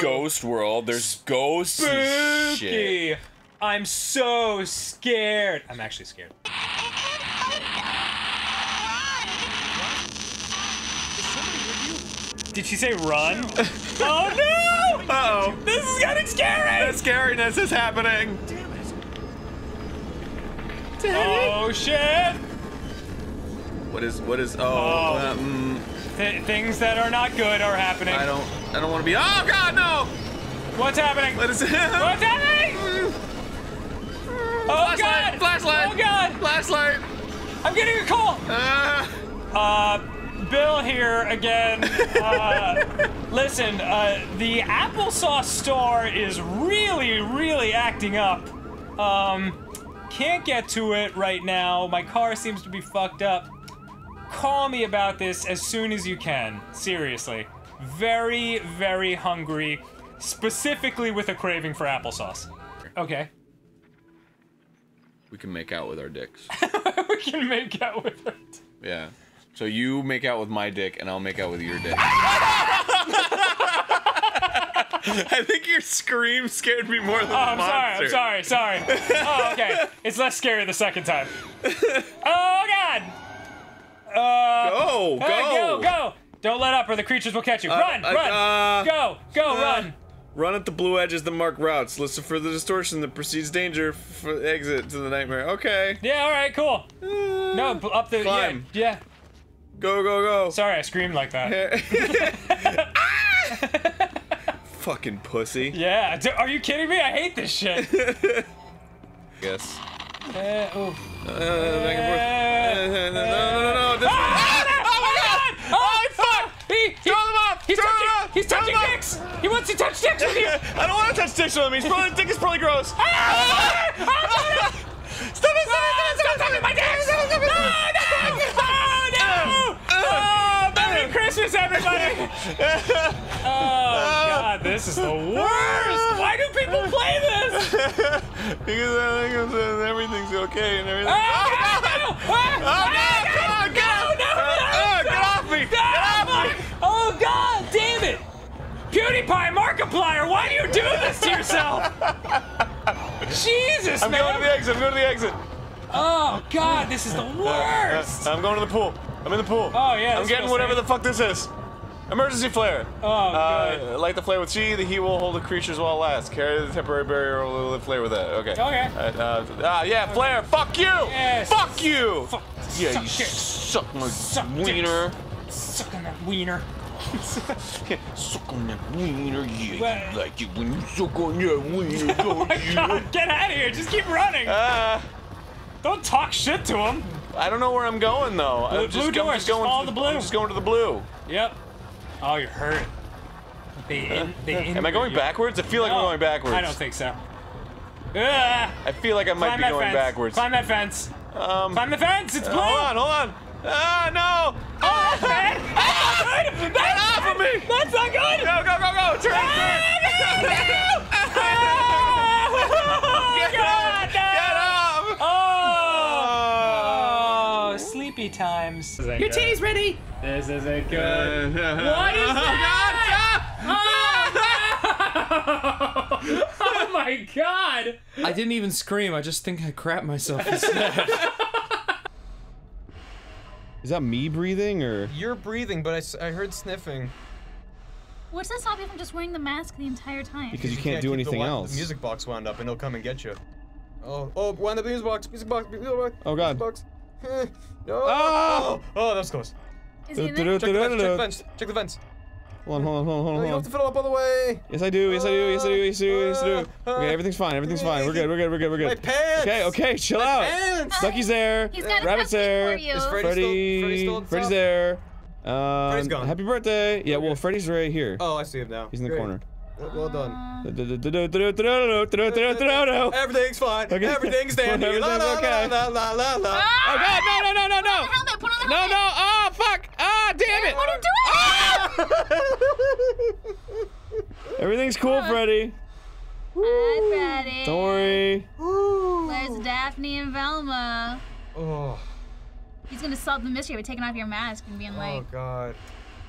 Ghost world. There's ghosts and shit. I'm so scared. I'm actually scared. Did she say run? oh no! Uh oh. This is getting scary! The scariness is happening. Damn it! Oh shit! What is what is oh, Oh. mm, Th- things that are not good are happening. I don't I don't want to be oh god no What's happening? let us What's happening? Oh god! flashlight Oh god! flashlight I'm getting a call! uh, Uh, Bill here again. Uh, listen, uh, the applesauce store is really, really acting up. Um, can't get to it right now. My car seems to be fucked up. Call me about this as soon as you can. Seriously. Very, very hungry, specifically with a craving for applesauce. Okay. we can make out with our dicks we can make out with it. yeah so you make out with my dick and I'll make out with your dick I think your scream scared me more than Oh, I'm sorry. I'm sorry. Sorry. Oh, okay. It's less scary the second time. Oh God. Uh, Go, hey, go. go, go! Don't let up, or the creatures will catch you. Uh, run, uh, run, uh, go, go, uh, run. Run at the blue edges that mark routes. Listen for the distortion that precedes danger for exit to the nightmare. Okay. Yeah, all right, cool. No, up the Climb. yeah, yeah. Go, go, go. Sorry, I screamed like that. Fucking pussy. Yeah, are you kidding me? I hate this shit. Yes. Uh. Uh, back and forth. Uh, no, no, no, no. This Oh my god! Oh, fuck! He, he, Throw them up! He's Throw them touching, up! he's Throw touching them up! dicks! He wants to touch dicks with you! I don't want to touch dicks with him. He's probably, dick is probably gross. Ah! Ah! Ah! Stop it! Ah, Stop touching my dicks! No, no! Oh, no! Oh, Merry Christmas, everybody! Oh, God, this is the worst! Why do people play this? because I think uh, everything's okay and everything. Ah, no! Ah, Oh, no! PewDiePie Markiplier, why do you do this to yourself? Jesus, I'm man! going to the exit. I'm going to the exit. Oh, God, this is the worst! I'm going to the pool. I'm in the pool. Oh, yeah, I'm getting whatever safe. the fuck this is. Emergency flare. Oh, Uh, good. light the flare with G. The heat will hold the creatures while it lasts. Carry the temporary barrier or the flare with it. Okay. Okay. Uh, uh, ah, yeah, flare. Fuck you. Yes. Fuck you. Fuck. Yeah, Suck you dick. suck my Suck wiener. Suck on that wiener. Suck on that wiener. Yeah, Well- you like it when you suck on that wiener. Oh my god, get out of here! Just keep running! Uh, Don't talk shit to him! I don't know where I'm going though. Blue- I'm just, blue I'm doors, just just follow to the blue. I'm just going to the blue. Yep. Oh, you're hurt. They in, they Am I going you. backwards? I feel like I'm going backwards. I don't think so. Ah, I feel like I might climb be going fence. backwards. Climb that fence. Um, Climb the fence. It's blue. hold on, hold on. Ah, no! Oh, man. That's not good. That's off of me. That's not good. Go, go, go, go! Turn, turn! Oh, Get God, off! no. Get off! Oh. Oh, sleepy times. Your tea's ready. This isn't good. Uh, what is Oh, that? God! Oh, oh my god! I didn't even scream. I just think I crap myself instead. Is that me breathing or? You're breathing, but I, I heard sniffing. What's that stop you from just wearing the mask the entire time? Because you can't do keep the anything wi- else. The music box wound up, and he'll come and get you. Oh, oh, wind up the music box, music box, music box. Oh, God. Music box. No. Ah! Oh, oh, that was close. Is he in there? Check the vents, check the vents, check the vents. Hold on, hold on, hold on, Oh, hold you on. don't have Hold to fill it up all the way. Yes, I do. Yes, I do. Yes, I do. Yes, I do. Yes, I do. Ah, Okay, everything's fine. Everything's fine. We're good. We're good. We're good. We're good. My pants. Okay, okay, chill out. Pants. Ducky's there. He's got Rabbit's cupcake there. for you. Is Freddy Freddy. still- Freddy's still Freddy's top? there. Um, Freddy's gone. Happy birthday. Yeah, well, Freddy's right here. Oh, I see him now. He's in the Great. corner. Well well done. Oh Everything's fine. Okay. Everything's dandy. La Everything's la okay. la la la la. God! No! No! No! No! Put on No! the helmet. Put on the No! helmet. No! Oh fuck! Ah! Damn it! What are you doing? Everything's cool, Freddy. Hi, Freddy. Don't worry. Where's Daphne and Velma? Oh, He's gonna solve the mystery by taking off your mask and being like. oh God.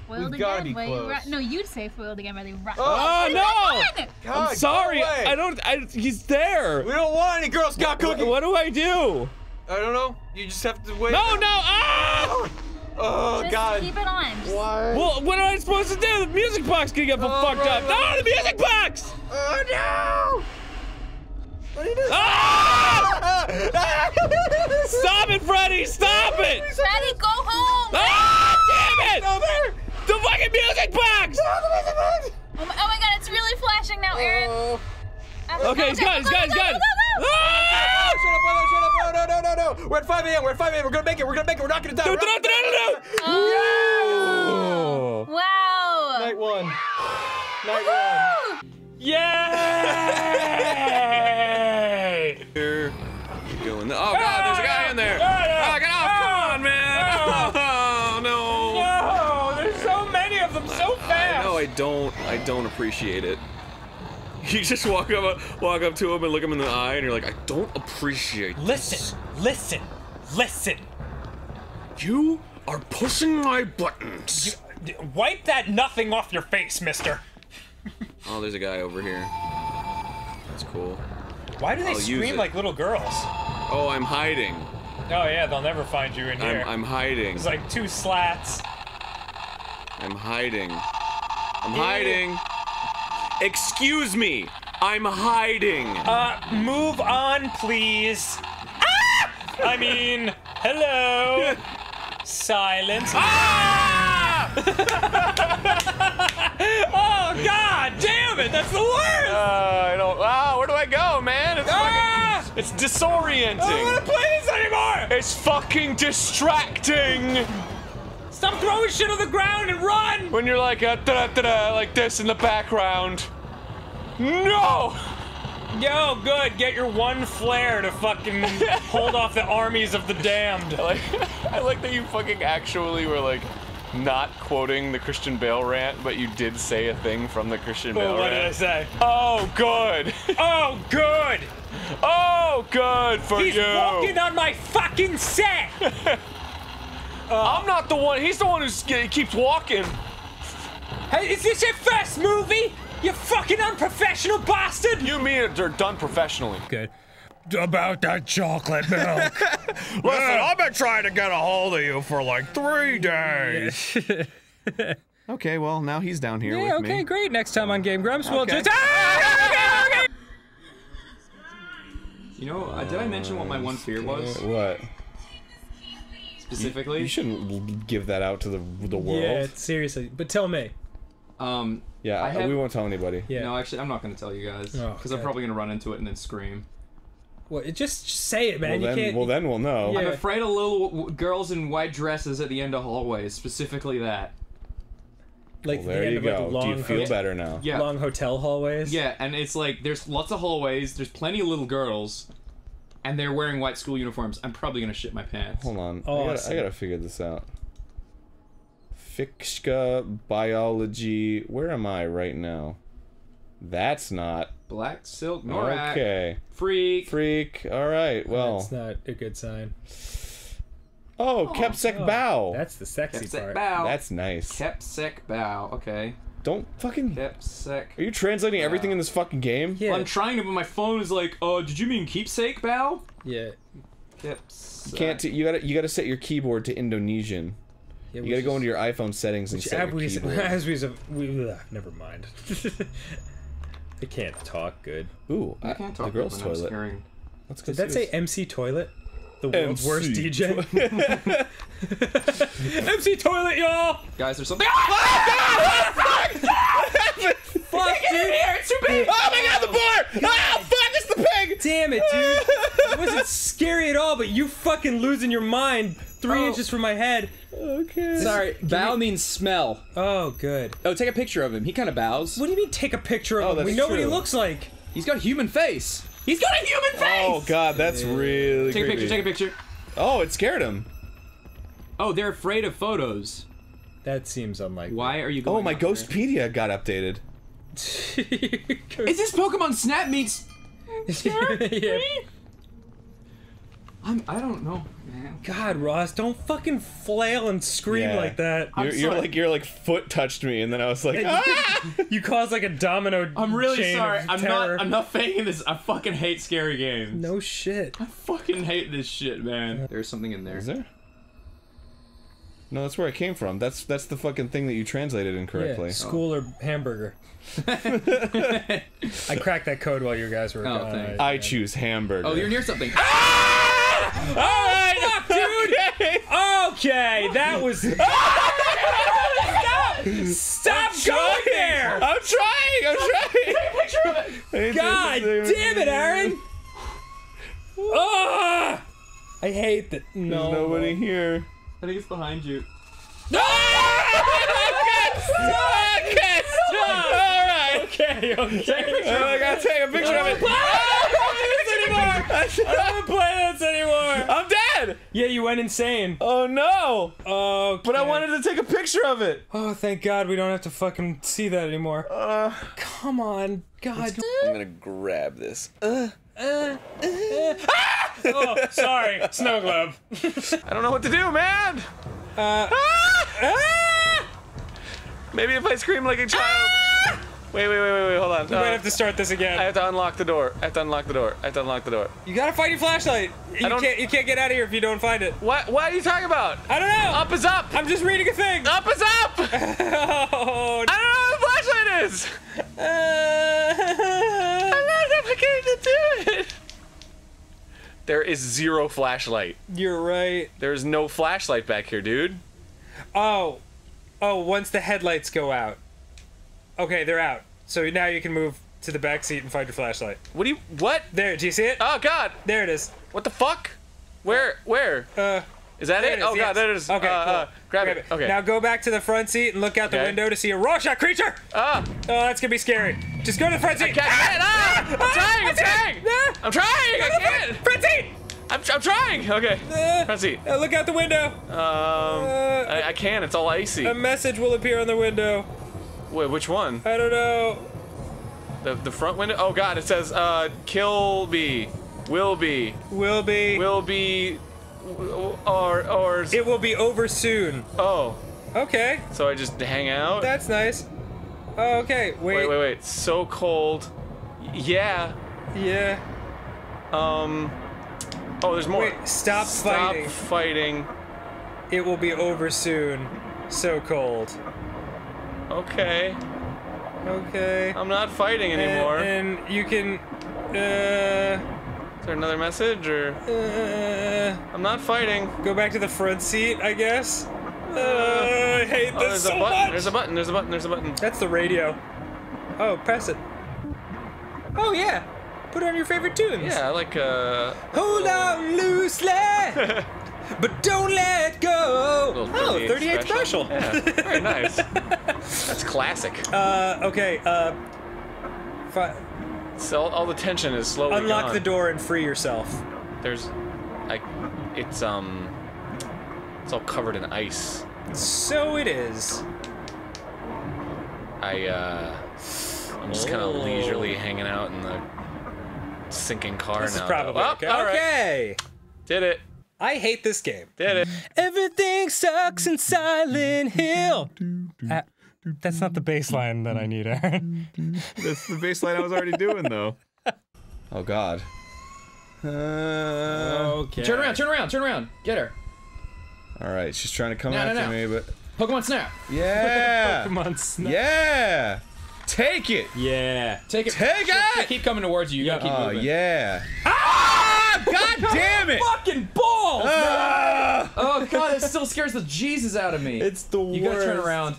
Foiled We've gotta again? be by close. Ra- no, you'd say foiled again by the ra- Oh, no! God, I'm sorry. I don't. I, he's there. We don't want any Girl Scout What, cookies. what do I do? I don't know. You just have to wait. No, no. Ah! Oh Just God. keep it on. Just- Why? Well, what am I supposed to do? The music box gonna get Oh, fucked right, up. right. No, the music box! Oh no! What are you doing? Ah! Stop it, Freddy! Stop it! Freddy, go home! Ah! Damn it! The fucking music box! Oh my, oh my god, it's really flashing now, Arin. Oh. Okay, he's go, gone. He's go, gone. He's go, gone. go, go, go. Ah! Shut up, brother, shut up, no, no, no, no, no. We're at 5 a.m. We're at 5 a.m. We're gonna make it. We're gonna make it. We're not gonna die. No, We're not gonna no, no. die. Oh. Wow. Night one. Night one. Yay! Here. Going. Oh god, there's a guy in there. Oh, get off! Come on, man. Ah. Oh no. Oh, there's so many of them so I fast. know I don't. I don't appreciate it. You just walk up, walk up to him and look him in the eye, and you're like, I don't appreciate. Listen, listen, listen. You are pushing my buttons. D- Wipe that nothing off your face, mister. Oh, there's a guy over here. That's cool. Why do they I'll scream like little girls? Oh, I'm hiding. Oh yeah, they'll never find you in here. I'm, I'm hiding. It's like two slats. I'm hiding. I'm hiding. Excuse me. I'm hiding. Uh, move on, please. Ah! I mean, hello. Silence. Ah! oh God, damn it! That's the worst. Uh, I don't. Ah, where do I go, man? It's Ah! fucking. It's disorienting. I don't want to play this anymore. It's fucking distracting Stop throwing shit on the ground and run. when you're like uh, da da da like this in the background. No! Yo, good. Get your one flare to fucking hold off the armies of the damned. I like, I like that you fucking actually were like not quoting the Christian Bale rant, but you did say a thing from the Christian Bale Oh, what did I rant. say? Oh, good. Oh, good. Oh, good for He's you. walking on my fucking set. I'm not the one. He's the one who keeps walking. Hey, is this your first movie? You fucking unprofessional bastard! You mean it, they're done professionally. Good. About that chocolate milk. Listen, I've been trying to get a hold of you for like three days. Okay, well now he's down here yeah, with okay, me. great. Next time on Game Grumps, we'll Okay. just. Ah, okay, okay, okay. You know, uh, did I mention what my one fear was What? Specifically? You shouldn't give that out to the the world. Yeah, seriously. But tell me. um, Yeah, I have- we won't tell anybody. Yeah. no, actually, I'm not gonna tell you guys Oh, because I'm probably gonna run into it and then scream. What? Just, just say it, man. Well you then, can't. well then we'll know. Yeah. I'm afraid of little w- girls in white dresses at the end of hallways, specifically that. like Well, the there end you of, like, go. Do you feel hot- better now? Yeah, Long hotel hallways. yeah, and it's like there's lots of hallways. There's plenty of little girls, and they're wearing white school uniforms. I'm probably gonna shit my pants. Hold on. Oh, I, gotta, Awesome. I gotta figure this out. Fixka biology. Where am I right now? That's not. Black silk Norak. Okay. Freak. Freak. All right. Well. That's not a good sign. Oh, Kepsek Oh, bow. That's the sexy Kepsek part. bow. That's nice. Kepsek bow. Okay. Don't fucking. Kepsek. Are you translating everything in this fucking game? Yeah. I'm trying to, but my phone is like, oh, did you mean keepsake bow? yeah. Kepsek. Can't. T- you gotta. You gotta set your keyboard to Indonesian. yeah You gotta go into your iPhone settings and set As your we, keyboard. as we, we ugh, never mind. they can't talk good. Ooh, I I- can't talk the girls' toilet. scaring. Let's go. Did that say MC Toilet? The world's worst DJ? MC Toilet, y'all! Guys, there's something. Ah! Fuck, dude! Here, it's too big. Oh my god, the board! Ah, fuck! It's the pig! Damn it, dude! It wasn't scary at all, but you fucking losing your mind three Oh. inches from my head. Okay. Sorry, bow means smell. Oh, good. Oh, take a picture of him. He kind of bows. What do you mean take a picture of Oh, him? We that's know what he looks like. He's got a human face. He's got a human oh, face. Oh god, that's really Take a picture. Take a picture. Oh, it scared him. Oh, they're afraid of photos. That seems unlikely. Why are you going? Oh, my out there? Ghostpedia got updated. Is this Pokemon Snap meets? yeah. I'm. I don't know, man. God, Ross, don't fucking flail and scream Yeah. like that. You're, you're sorry. like your like foot touched me, and then I was like, ah! You caused like a domino. I'm really chain sorry. of I'm terror. not. I'm not faking this. I fucking hate scary games. No shit. I fucking hate this shit, man. There's something in there. Is there? No, that's where I came from. That's that's the fucking thing that you translated incorrectly. Yeah, school or hamburger. I cracked that code while you guys were Oh, gone. thanks. I choose hamburger. Oh, you're near something. Alright, fuck, dude! Okay, that was. Stop! Stop going there! I'm trying. I'm trying. Picture of it. God damn it, Arin! Ah! I hate that. No. There's nobody here. I think it's behind you. No! okay, stop. All right. Okay, okay. Oh, I gotta take a picture of it. I don't want to play this anymore. I'm dead. Yeah, you went insane. Oh no. Oh, But I wanted to take a picture of it. Oh, thank God we don't have to fucking see that anymore. Uh, Come on, God. I'm gonna grab this. Uh uh uh Oh, sorry, snow globe. I don't know what to do, man. Uh, Ah! Maybe if I scream like a child. Wait, wait, wait, wait, wait. Hold on. we Uh, might have to start this again. I have to unlock the door. I have to unlock the door. I have to unlock the door. You gotta find your flashlight. You don't- can't. You can't get out of here if you don't find it. What? What are you talking about? I don't know. Up is up. I'm just reading a thing. Up is up. I Oh, don't know what the flashlight is. uh, I'm not getting to do it. There is zero flashlight. You're right. There is no flashlight back here, dude. Oh, oh. Once the headlights go out. Okay, they're out. So now you can move to the back seat and find your flashlight. What do you? What? There. Do you see it? Oh God! There it is. What the fuck? Where? Where? Uh, Is that it? it is. Oh yes. God, there it is. Okay, Uh, cool. uh, grab, it. Okay. Now go back to the front seat and look out the window to see a Rorschach creature. ah! Oh, that's gonna be scary. Just go to the front seat. I can't. Ah! I'm trying. I'm trying. Ah! I'm trying. I the can't. Front seat. I'm, I'm trying. Okay. Uh, Front seat. uh, look out the window. Um, Uh, I, I can. It's all icy. a message will appear on the window. Wait, which one? I don't know. The the front window? Oh God! It says uh, kill be, will be, Will be. will be, or or It will be over soon. oh. Okay, So I just hang out. that's nice. Oh, okay, wait. wait, wait, wait. So cold. Yeah. Yeah. Um. Oh, there's more. Wait, stop, Stop fighting. Stop fighting. It will be over soon. So cold. Okay. Okay. I'm not fighting anymore. And, and you can. Uh, Is there another message or? uh, I'm not fighting. go back to the front seat, I guess. Uh, I hate Oh, this there's so a button. much. There's a button. There's a button. There's a button. That's the radio. Oh, press it. Oh yeah. Put on your favorite tunes. Yeah, I like uh. Hold on loosely, but don't let go. Oh, 38 special. Yeah, very nice. That's classic. Uh, okay. Uh, fi- So all, all the tension is slowly unlock gone. the door and free yourself. There's, I, it's um, it's all covered in ice. So it is. I uh, I'm just kind of Oh. leisurely hanging out in the sinking car This is probably Oh, okay. all right. Okay. Did it. I hate this game. Did it. Everything sucks in Silent Hill. Uh, that's not the bass line that I need, Arin. That's the baseline I was already doing, though. Oh God. Uh, Okay. Turn around, turn around, turn around. Get her. all right, she's trying to come No, no, after no. me, but Pokemon Snap. yeah, Pokemon Snap. yeah. Take it. Yeah. Take it. Take They it. keep coming towards you. You gotta keep Oh moving. yeah. Ah! God damn it. Fucking balls! Ah! Oh god, it still scares the Jesus out of me. It's the you gotta turn around.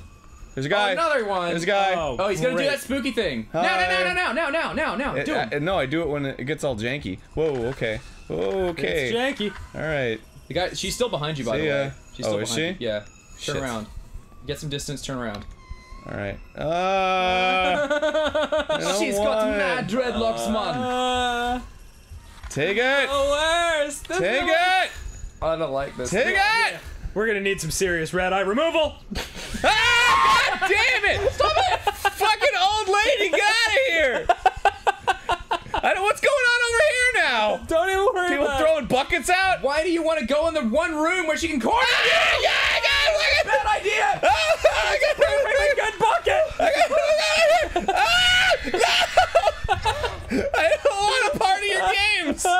There's a Oh, guy. another one. There's a guy. Oh, Oh, he's gonna do that spooky thing. No, no, Hi. no, no, no, no, no, no, no. Uh, Do him. uh, no, I do it when it gets all janky. Whoa, okay. Whoa, okay. It's janky. all right. The guy, she's still behind you, by See the ya. way. She's Oh, is she? you. Yeah. Turn Shit. around. Get some distance. Turn around. All right. Uh, She's got want mad it. dreadlocks, man. Uh, take it. The worst. Take it. I don't like this. Take it. We're gonna need some serious red eye removal. Ah! God damn it! Stop it! Fucking old lady, get out of here! I don't. What's going on over here now? Don't even worry People about throwing buckets out. Why do you want to go in the one room where she can corner you. Ah, Yeah, I got it! Look at Bad idea. Ah, I got perfectly good bucket! I got it! Ah! No! I don't want to part of your games! Run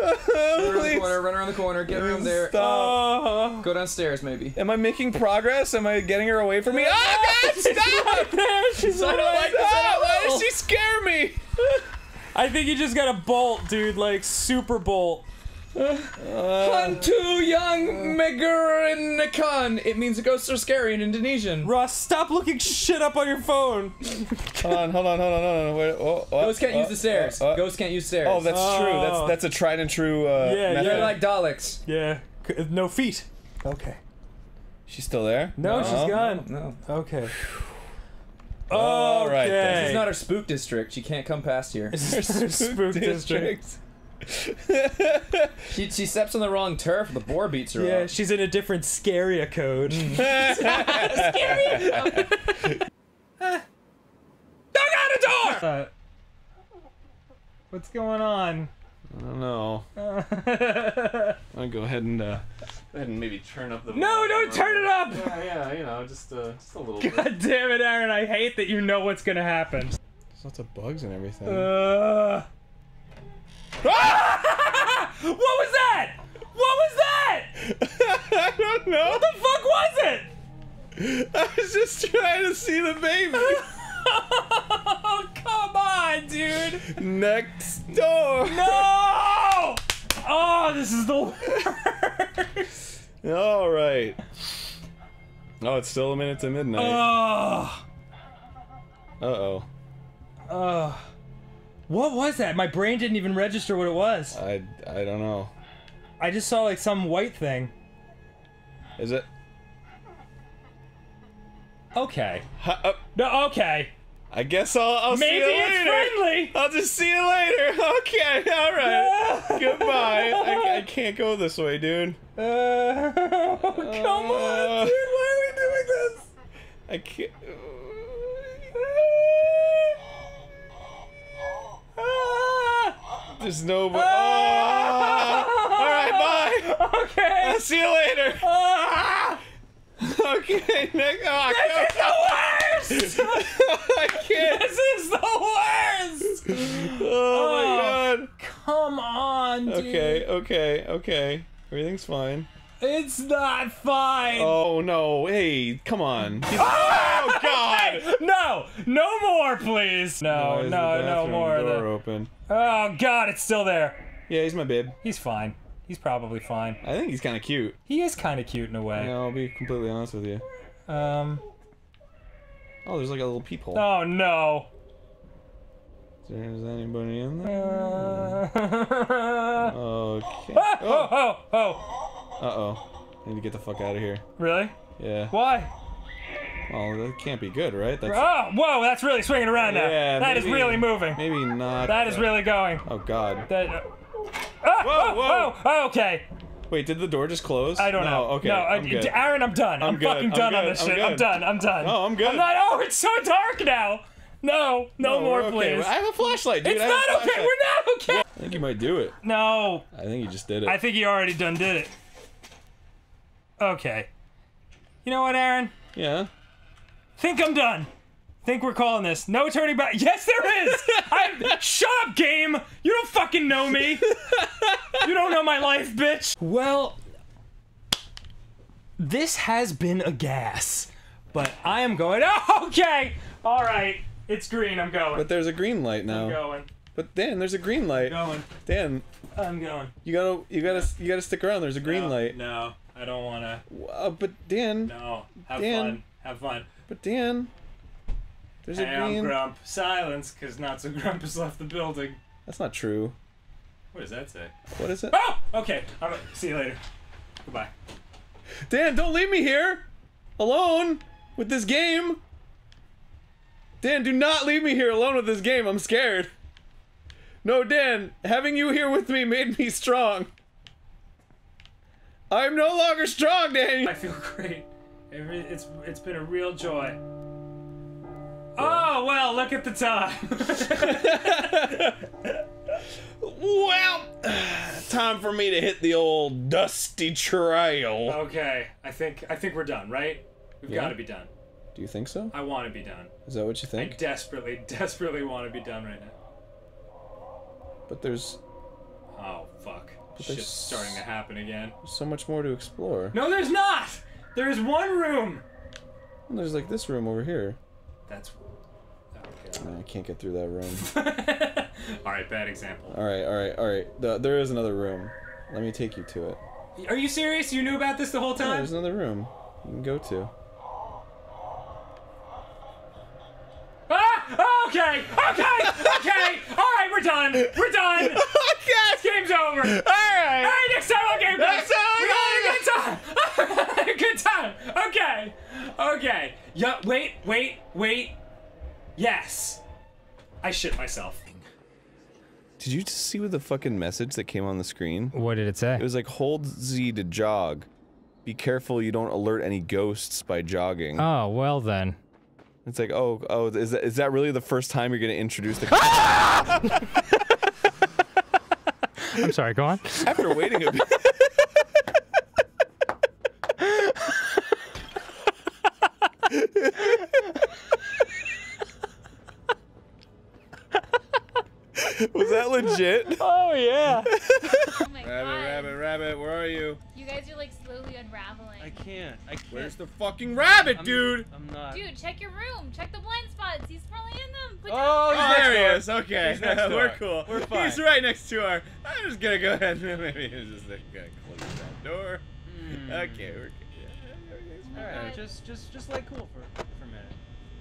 around the Please corner. Run around the corner. Get around there. stop. Oh. Go downstairs, maybe. Am I making progress? Am I getting her away from me? Oh ah, God! Stop! there, she's I don't like this. Why does ah, she scare me? I think you just got a bolt, dude, like super bolt. Uh, Hantu young uh. Megurinakan. It means ghosts are scary in Indonesian. Ross, stop looking shit up on your phone. Hold on, hold on, hold on, hold on. Wait, oh, oh, Ghosts can't oh, use the stairs. oh, oh. Ghosts can't use stairs. Oh, that's true. That's Oh. that's a tried and true. Uh, Yeah, method. They're like Daleks. Yeah, uh, no feet. Okay. She's still there? No, she's gone. No. Okay. All right, then. Okay. It's not our spook district. She can't come past here. This is her spook district. She, she steps on the wrong turf. The boar beats her Yeah, up. she's in a different Scaria code. Knock on the door! Uh, what's going on? I don't know. no, I'll go ahead and uh, go ahead and maybe turn up the. No, don't turn it up! Yeah, yeah, you know, just uh, just a little. bit. God damn it, Arin, I hate that you know what's gonna happen. There's lots of bugs and everything. Uh... Ah! what was that? What was that? I don't know. What the fuck was it? I was just trying to see the baby. Oh, come on, dude. Next door. No! Oh, this is the worst. All right. Oh, it's still a minute to midnight. Oh, Uh oh. oh. What was that? My brain didn't even register what it was. I I don't know. I just saw like some white thing. Is it? Okay. Ha- uh, No, okay. I guess I'll, I'll see Maybe you it's later. friendly. I'll just see you later. Okay, all right. Goodbye. I, I can't go this way, dude. Uh, come on, Uh, dude. Why are we doing this? I can't. Ah! There's no. Ah! All right, bye. Okay. I'll see you later. Ah! Okay, Nick. Oh, This is the worst. I can't. This is the worst. Oh my god. Come on, dude. Okay, okay, okay. Everything's fine. It's not fine. Oh no! Hey, come on. Oh god! No, no more, please. No, the no, no more. Door that. open. Oh God, it's still there. Yeah, he's my babe. He's fine. He's probably fine. I think he's kind of cute. He is kind of cute in a way. Yeah, I'll be completely honest with you. Um. Oh, there's like a little peephole. Oh no. Is anybody in there? Uh, Okay. oh, Oh. oh, oh. Uh oh. Need to get the fuck out of here. Really? Yeah. Why? Well, that can't be good, right? That's Oh, whoa, that's really swinging around now. Yeah, That is maybe- really moving. maybe not. That is uh, really going. Oh god. That. Uh, oh, Whoa, oh, whoa. oh, oh, okay. Wait, did the door just close? I don't no, know. Okay. No, I, I'm good. Arin, I'm done. I'm, I'm good. fucking I'm done on this I'm shit. I'm done. I'm done. No, I'm good. I'm not. Oh, it's so dark now. No, no, No, more, okay. please. I have a flashlight, dude. it's not okay. flashlight. We're not okay. I think you might do it. No, I think you just did it. I think you already done did it. Okay. You know what, Arin? yeah. Think I'm done. Think we're calling this. No turning back. Yes, there is. I shut up, game. You don't fucking know me. you don't know my life, bitch. Well, this has been a gas, but I am going. Oh, okay. All right. It's green. I'm going. But there's a green light now. I'm going. But Dan, there's a green light. Going. Dan, I'm going. you gotta, you gotta, you gotta stick around. There's a green no, light. No, I don't want to. Uh, but Dan, No. Have Dan. fun. Have fun. but Dan, there's a Hey, I'm. Grump. Silence, because not so Grump has left the building. That's not true. What does that say? What is it? Oh! Okay. All right. See you later. Goodbye. Dan, don't leave me here, alone with this game. Dan, do not leave me here alone with this game. I'm scared. No, Dan, having you here with me made me strong. I'm no longer strong, Dan. I feel great. It's it's been a real joy. Oh well, look at the time. Well, time for me to hit the old dusty trail. Okay, I think I think we're done, right? We've Yeah. got to be done. Do you think so? I want to be done. Is that what you think? I desperately, desperately want to be done right now. But there's Oh fuck! there's- Shit's starting to happen again. so much more to explore. No, there's not. There is one room. And there's like this room over here. That's. Okay. I can't get through that room. All right, bad example. all right, all right, all right. The, there is another room. Let me take you to it. Are you serious? You knew about this the whole Yeah, time? there's another room you can go to. Ah! Okay! Okay! Okay! All right, we're done. We're done. yes! Game's over. All All right. right, next time on Game Next Pass. time we on got a good time. a good time. Okay. Okay. Yeah. Wait. Wait. Wait. Yes. I shit myself. Did you just see what the fucking message that came on the screen? What did it say? It was like hold Z to jog. Be careful you don't alert any ghosts by jogging. Oh, well then. It's like, oh, oh, is that, is that really the first time you're gonna introduce the? I'm sorry, go on. After waiting a bit. Was legit? Oh, yeah. Oh my Rabbit, god. rabbit, rabbit, where are you? You guys are like slowly unraveling. I can't. I can't. Where's the fucking rabbit, I'm, dude? I'm not. Dude, check your room. Check the blind spots. He's probably in them. Put Oh, down- he's Oh, next there he is. Okay, He's next we're cool. We're fine. He's right next to our. I'm just gonna go ahead and maybe just like, gonna close that door. Hmm. Okay, we're good. Yeah, everything's fine. Alright, just just just like cool for for a minute.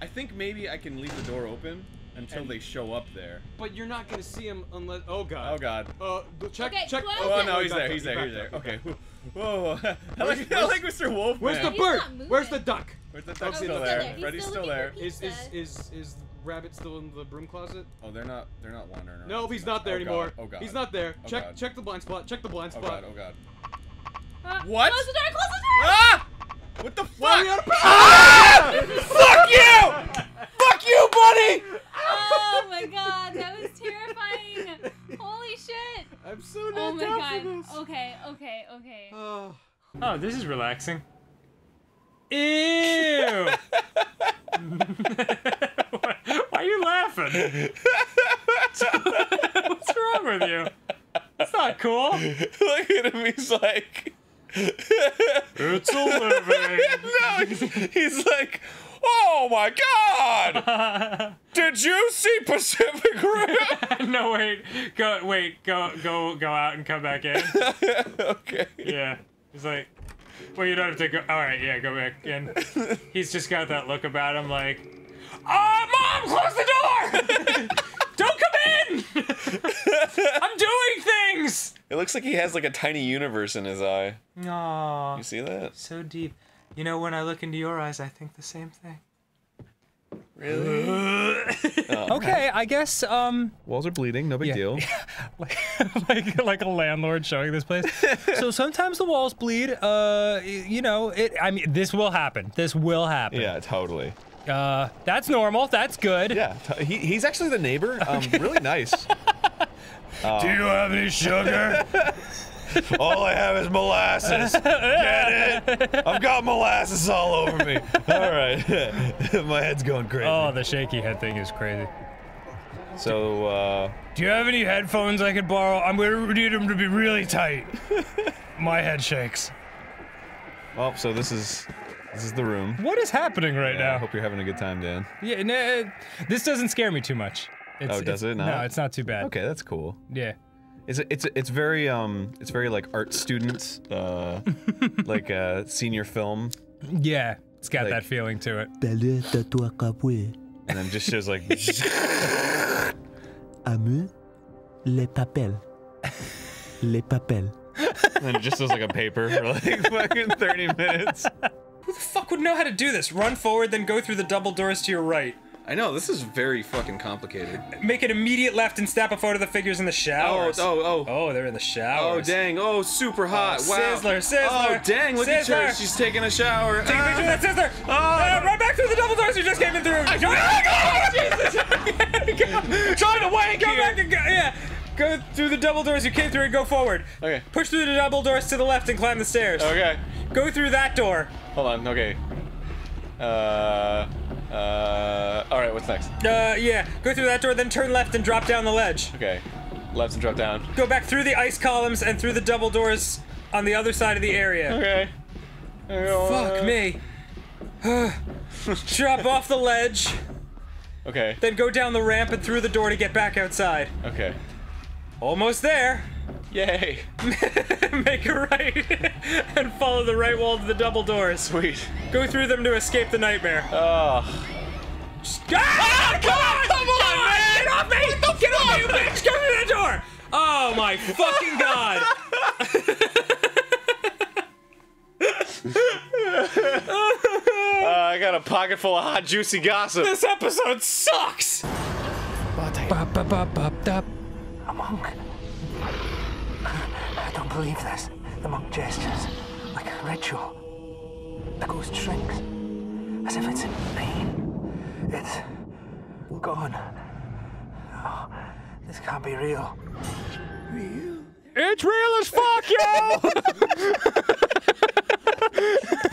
I think maybe I can leave the door open until And- they show up there. But you're not gonna see him unless. Oh god. Oh god. Uh, check Okay, check. close Oh it. no, he's there. He's there. He's there. Okay. Whoa. Whoa. I Where's- like, I like Mr. Wolf. Where's the He's bird? Where's the duck? Where's the Oh, duck he's still still there? there. He's Freddy's still still looking Is is is is rabbit still in the broom closet? Oh, they're not. They're not wandering around. No, he's not there Oh, God. anymore. Oh god. He's not there. Oh, check God. check the blind spot. Check the blind spot. Oh spot. god. Oh god. Uh, What? Close the door. Close the door. Ah! What the fuck? Well, Ah! Fuck you! Fuck you, buddy! Oh my god, that was terrifying. Holy shit. I'm so not Oh my down god. for this. Okay, okay, okay. Oh. Oh, this is relaxing. Ew! Why are you laughing? What's wrong with you? It's not cool. Look at him. He's like. It's a living. no, he's, he's like, oh my god! Did you see Pacific Rim? no, wait. Go, wait. Go, go, go out and come back in. okay. Yeah. He's like, well, you don't have to go. All right, yeah, go back in. He's just got that look about him, like, ah, mom, close the door! don't come in! I'm doing things. It looks like he has like a tiny universe in his eye. Aww, You see that? so deep. You know, when I look into your eyes, I think the same thing. Really? Okay, I guess, um, Walls are bleeding. No big Yeah. deal. like, like like a landlord showing this place. so sometimes the walls bleed. Uh, you know, it. I mean, this will happen. This will happen. Yeah, totally. Uh, that's normal. That's good. Yeah, t- he, he's actually the neighbor. Um, really nice. Do you have any sugar? All I have is molasses. Get it? I've got molasses all over me. All right, my head's going crazy. oh, the shaky head thing is crazy. So, uh, Do you have any headphones I could borrow? I'm gonna need them to be really tight. My head shakes. well, so this is this is the room. What is happening right Yeah, I hope you're having a good time, Dan. Yeah, no, this doesn't scare me too much. It's, Oh, does it No, it's not too bad. Okay, that's cool. Yeah. It's it's it's very um it's very like art students uh like uh senior film Yeah, it's got Like- that feeling to it. and then just shows like Amu, les papels. Les papels. and it just shows like a paper for like fucking 30 minutes. Who the fuck would know how to do this? Run forward, then go through the double doors to your right. I know this is very fucking complicated. Make an immediate left and snap a photo of the figures in the Oh showers. oh oh. Oh, they're in the showers. Oh dang! Oh, super hot! Oh, wow! Sizzler, Sizzler, Oh dang! Look at her! She's taking a shower. Take a picture of that sister. Oh. Uh, run back through the double doors you just came in through. Go, oh, Jesus! go, Trying to wank go back and go. Yeah. go through the double doors you came through and go forward. Okay. Push through the double doors to the left and climb the stairs. Okay. Go through that door. Hold on. Okay. Uh. Uh. All right. What's next? Uh, yeah. Go through that door, then turn left and drop down the ledge. Okay. Left and drop down. Go back through the ice columns and through the double doors on the other side of the area. Okay. Fuck me. Drop off the ledge, Okay. then go down the ramp and through the door to get back outside. Okay. Almost there. Yay. Make a right and follow the right wall to the double doors. Sweet. Go through them to escape the nightmare. Oh. Ah, come on! Come on, man! Get off me! Get off me, you bitch! Go through the door! Oh my fucking god! Uh, I got a pocket full of hot, juicy gossip. this episode sucks! A monk. I don't believe this. The monk gestures like a ritual. The ghost shrinks as if it's in pain. It's gone. Oh, this can't be real. It's real as fuck, yo!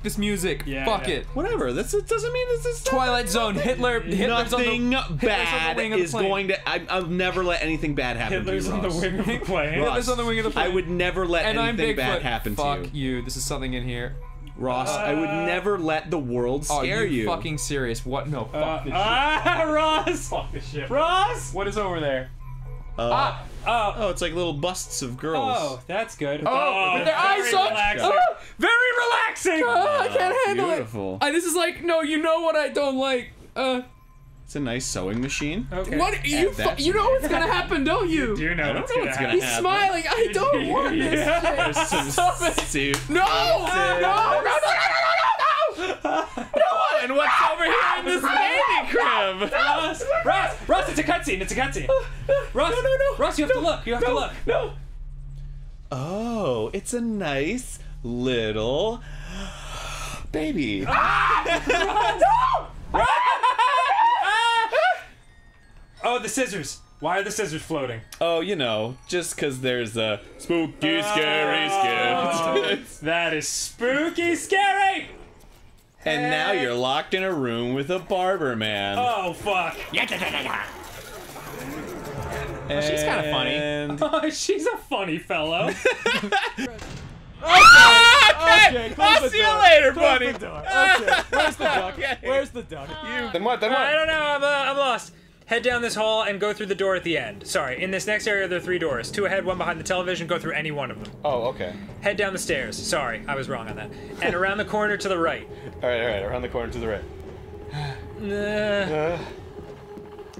Fuck this music. Yeah, Fuck yeah. it. Whatever. This is, doesn't mean this is Twilight Zone. Hitler. Hitler's Nothing on the, Hitler's on bad the wing of the is plane. going to. I, I'll never let anything bad happen Hitler's to you, on the wing of the plane. Ross, Hitler's on the wing of the plane. I would never let And I'm anything bad happen Fuck to you. you. This is something in here. Ross, I would never let the world scare you you. fucking serious? What? No. Fuck this shit. Ah, Ross! Fuck this shit. Ross! What is over there? Uh, Oh, oh, it's like little busts of girls. oh, that's good. Oh, with their eyes very so- relaxing. Ah! Very relaxing! Oh, I can't handle Beautiful. it. I, this is like, no, you know what I don't like. Uh, It's a nice sewing machine. Okay. what? You that fu- you know what's gonna happen, don't you? Do you know I don't what's know gonna what's happen? gonna He's smiling. I don't want this shit. There's some Stop it. suit. No! No! No! No! No! No! No! No! And what's over here in this baby crib? Ross, Ross, Ross, it's a cutscene. It's a cutscene. Uh, uh, Ross, no, no, no. Ross, you have to look. You have to look. No! Oh, it's a nice little baby. Ah! Ross! Ah! Oh, the scissors. Why are the scissors floating? Oh, you know, just because there's a spooky, scary ah! skin. That is spooky, scary. And now you're locked in a room with a barber man. Oh fuck. she's kinda funny. And Oh, she's a funny fellow. okay, I'll see you later, buddy. Okay, where's the duck? Where's the duck? You. Then what? Then what? I don't know. I'm, uh, I'm lost. Head down this hall and go through the door at the end. Sorry, in this next area there are three doors. Two ahead, one behind the television. Go through any one of them. Oh, okay. Head down the stairs. Sorry, I was wrong on that. And around the corner to the right. All right, all right. Around the corner to the right. Uh, Uh,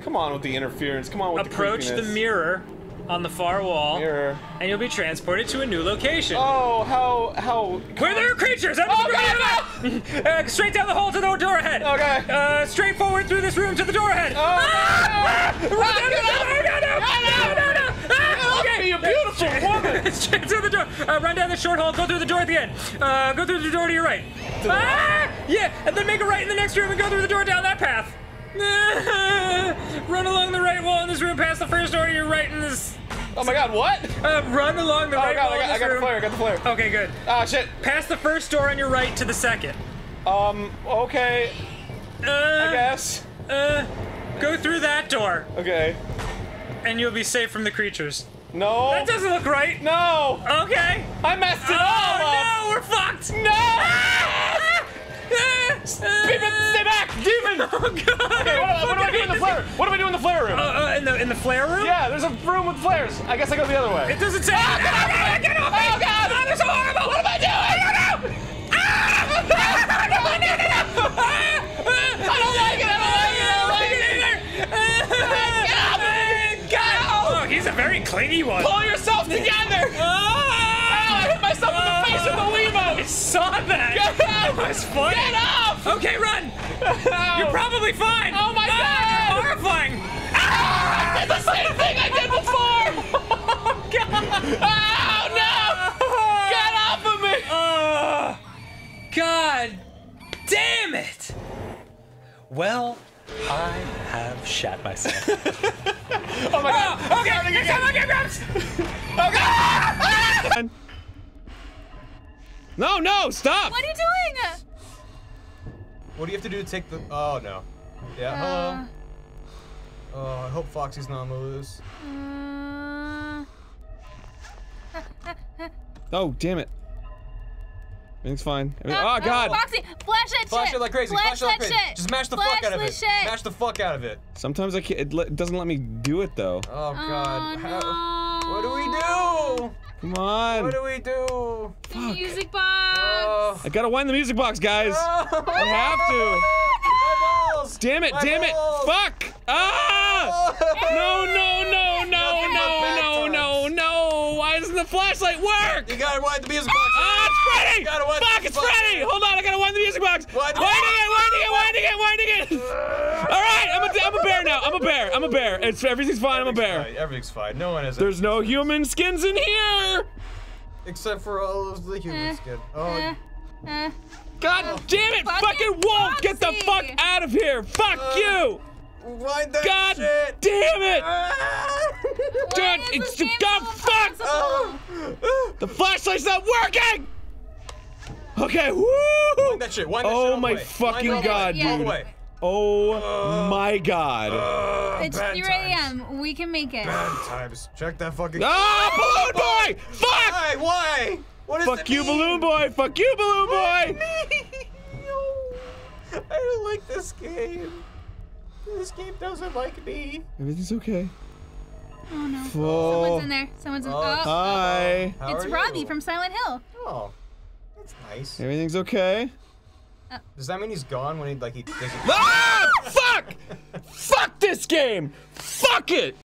come on with the interference. Come on with approach the Approach the mirror on the far wall, mirror. and you'll be transported to a new location. Oh, how how? Where there are creatures! I'm Oh, God, uh, Straight down the hall to the door ahead! Okay. Uh, straight forward through this room to the door ahead! Oh, Ah! no. Run down the door! No, no, no! No, no, no! Ah, okay. be a beautiful woman. Straight through the door. Uh, run down the short hall, go through the door at the end. Uh, go through the door to your right. Ah! Yeah, and then make a right in the next room and go through the door down that path. run along the right wall in this room, past the first door to your right in this. Oh my God! What? Uh, run along the Oh right God! wall I got, I got the flare. I got the flare. Okay, good. Ah, shit. Past the first door on your right to the second. Um. Okay. Uh, I guess. Uh, go through that door, Okay. and you'll be safe from the creatures. No. That doesn't look right. No. Okay. I messed it Oh all up. no, we're fucked. No. Ah! Demon, stay back, demon. Oh god. Okay, what, what do I do in the flare? What do I do in the flare room? Uh, uh, in the in the flare room? yeah, there's a room with flares. I guess I go the other way. It doesn't say. Ah, get off me! Get off me! Oh, God! Oh, that's so horrible! What am I doing? I don't know! No, no, no, no! I don't like it! I don't like it! I don't like it either! Get off! Oh, he's a very clingy one. Pull yourself together. Ah! I hit myself He's in the limo! I saw that! Get up! That was funny! Get up! Okay, run! No. You're probably fine! Oh my ah, god! You're horrifying! Ah! I did the same thing I did before! oh god! Oh no! Get off of me! Uh, god damn it! Well, I have shat myself. oh my god! Oh, okay, it's on my grabs! Oh god! No, no, stop! What are you doing? What do you have to do to take the? Oh no. Yeah. Uh, hello. Oh, I hope Foxy's not on the loose. uh, Oh, damn it. Everything's fine. Everything- uh, oh, God. Foxy, flash that Flash shit. it like crazy. Flash, Flash it like crazy. shit. Just mash the Flash fuck out of it. Shit. Mash the fuck out of it. Sometimes I can't, it doesn't let me do it, though. Oh god. Oh, How- What do we do? Come on. What do we do? The music box. Oh. I gotta wind the music box, guys. I have My balls. Damn it, My damn it. Fuck! Ah! No, no, no, no, the flashlight work? You gotta wind the music box. Ah, it's Freddy! Gotta wind Fuck, music it's box. Freddy! Hold on, I gotta wind the music box. Wind the- Winding it, winding it, winding it, winding it. All right, I'm a, I'm a bear now. I'm a bear. I'm a bear. It's everything's fine. I'm a bear. Fine, Everything's fine. No one has. There's no human skins in here. Except for all of the human skin. Oh. Uh, uh, God damn it! Fucking Fucking wolf! Get the fuck out of here! Fuck Uh, you! Wind that God shit. damn it! Ah. Dude, it's this game God fuck! impossible? The flashlight's not working! Okay, woo! Wind that shit. Wind that Oh all the my way. fucking Wind it all the god, way. All dude. way. Oh my god. Uh, It's 3 a.m. We can make it. Bad times. Check that fucking. Ah, balloon boy! Fuck! Why? Why? What does Fuck you, mean? balloon boy! Fuck you, balloon boy! I don't like this game. This game doesn't like me. Everything's okay. Oh no. Oh. Someone's in there. Someone's in. Oh, Oh, Hi. How it's are Robbie you? from Silent Hill. Oh, that's nice. Everything's okay. Does that mean he's gone when he like he? doesn't Ah! Fuck! Fuck this game! Fuck it!